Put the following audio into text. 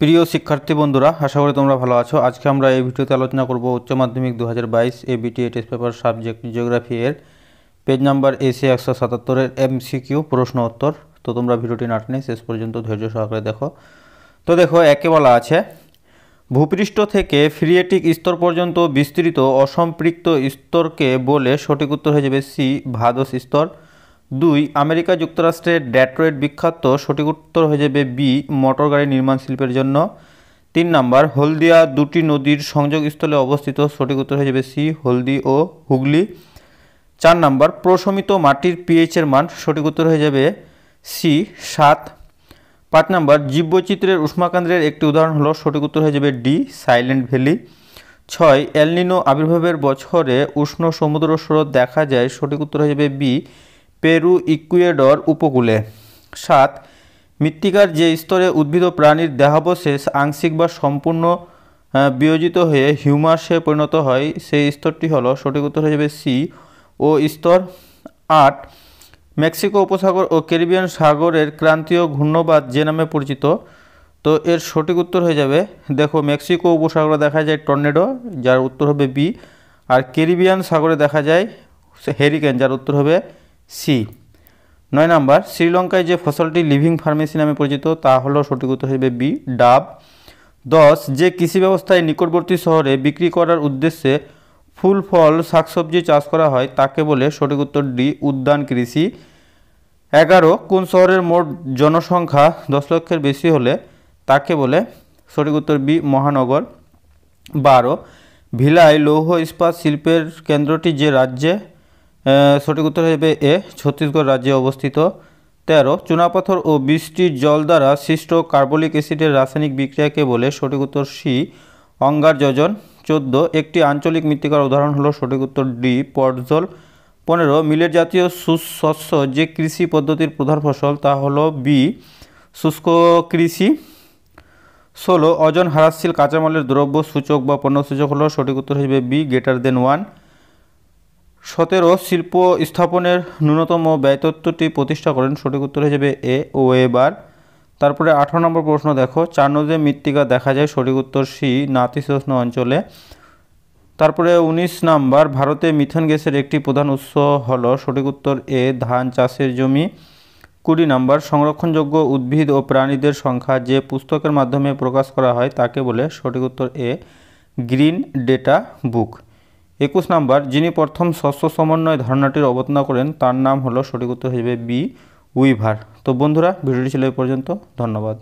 প্রিয় শিক্ষার্থী বন্ধুরা, আশা করি তোমরা ভালো আছো। আজকে আমরা এই ভিডিওতে আলোচনা করব উচ্চ মাধ্যমিক দু হাজার বাইশ ABTA test paper subject geography এর। পেজ নাম্বার এসি একশো সাতাত্তরের এমসিকিউ প্রশ্ন উত্তর। তো তোমরা ভিডিওটি নাটনে শেষ পর্যন্ত ধৈর্য সহকারে দেখো। তো দেখো, একে বলা আছে, ভূপৃষ্ঠ থেকে ফ্রিয়েটিক স্তর পর্যন্ত বিস্তৃত অসম্পৃক্ত স্তরকে বলে সঠিক উত্তর হয়ে যাবে সি ভাদস স্তর। দুই, আমেরিকা যুক্তরাষ্ট্রের ড্যাট্রয়েড বিখ্যাত সঠিক উত্তর হয়ে যাবে বি, মোটর গাড়ি নির্মাণ শিল্পের জন্য। তিন নাম্বার, হলদিয়া দুটি নদীর সংযোগস্থলে অবস্থিত সঠিক উত্তর হয়ে যাবে সি, হলদি ও হুগলি। চার নাম্বার, প্রশমিত মাটির পিএইচের মান সঠিক উত্তর হয়ে যাবে সি, সাত। পাঁচ নাম্বার, জীববৈচিত্র্যের উষ্মাকান্দ্রের একটি উদাহরণ হলো সঠিক উত্তর হয়ে যাবে ডি, সাইলেন্ট ভ্যালি। ছয়, এলনিনো আবির্ভাবের বছরে উষ্ণ সমুদ্র স্রোত দেখা যায়, সঠিক উত্তর হয়ে যাবে বি পেরু, ইকুয়েডর, উপকূলে। সাত, মৃত্তিকার যে স্তরে উদ্ভিদ প্রাণীর দেহাবশেষ আংশিক বা সম্পূর্ণ বিয়োজিত হয়ে হিউমাসে পরিণত হয়, সেই স্তরটি হলো সঠিক উত্তর হয়ে যাবে সি। ও স্তর আট, মেক্সিকো উপসাগর ও ক্যারিবিয়ান সাগরের ক্রান্তীয় ঘূর্ণবাদ যে নামে পরিচিত। তো এর সঠিক উত্তর হয়ে যাবে, দেখো মেক্সিকো উপসাগরে দেখা যায় টর্নেডো, যার উত্তর হবে বি, আর ক্যারিবিয়ান সাগরে দেখা যায় হেরিকেন যার উত্তর হবে সি নয় নাম্বার, শ্রীলঙ্কায় যে ফসলটি লিভিং ফার্মেসি নামে পরিচিত, তা হলো সঠিক উত্তর হিসেবে বি ডাব। দশ, যে কৃষি ব্যবস্থায় নিকটবর্তী শহরে বিক্রি করার উদ্দেশ্যে ফুল, ফল, শাকসবজি চাষ করা হয়, তাকে বলে সঠিক উত্তর ডি উদ্যান কৃষি। এগারো, কোন শহরের মোট জনসংখ্যা দশ লক্ষের বেশি হলে, তাকে বলে সঠিক উত্তর বি মহানগর। বারো, ভিলাই লৌহ ইস্পাত শিল্পের কেন্দ্রটি যে রাজ্যে সঠিক উত্তর হবে এ, ছত্তিশগড় রাজ্যে অবস্থিত। তেরো, চুনাপাথর ও বৃষ্টির জল দ্বারা সৃষ্ট কার্বলিক অ্যাসিডের রাসায়নিক বিক্রিয়াকে বলে সঠিক উত্তর সি, অঙ্গার যোজন। চোদ্দ, একটি আঞ্চলিক মৃত্তিকার উদাহরণ হলো সঠিক উত্তর ডি পটজল পনেরো, মিলের জাতীয় শস্য যে কৃষি পদ্ধতির প্রধান ফসল তা হলো বি, শুষ্ক কৃষি। ষোলো ওজন হ্রাসশীল কাঁচামালের দ্রব্য সূচক বা পণ্য সূচক হলো সঠিক উত্তর হিসেবে বি, গ্রেটার দেন ওয়ান। সতেরো শিল্প স্থাপনের ন্যূনতম ব্যয়তত্ত্বটি প্রতিষ্ঠা করেন সঠিক উত্তর হিসেবে এ ও এবার তারপরে আঠারো নম্বর প্রশ্ন দেখো, চার নদীর মৃত্তিকা দেখা যায় সঠিক উত্তর সি নাতিশীতোষ্ণ অঞ্চলে। তারপরে ১৯ নাম্বার, ভারতে মিথেন গ্যাসের একটি প্রধান উৎস হল সঠিক উত্তর এ, ধান চাষের জমি। কুড়ি নাম্বার, সংরক্ষণযোগ্য উদ্ভিদ ও প্রাণীদের সংখ্যা যে পুস্তকের মাধ্যমে প্রকাশ করা হয় তাকে বলে সঠিক উত্তর এ, গ্রিন ডেটা বুক। একুশ নাম্বার, যিনি প্রথম শস্য সমন্বয় ধারণাটির অবতনা করেন, তার নাম হলো সঠিক উত্তর হিসেবে বি উইভার। তো বন্ধুরা, ভিডিওটি ছিল এই পর্যন্ত। ধন্যবাদ।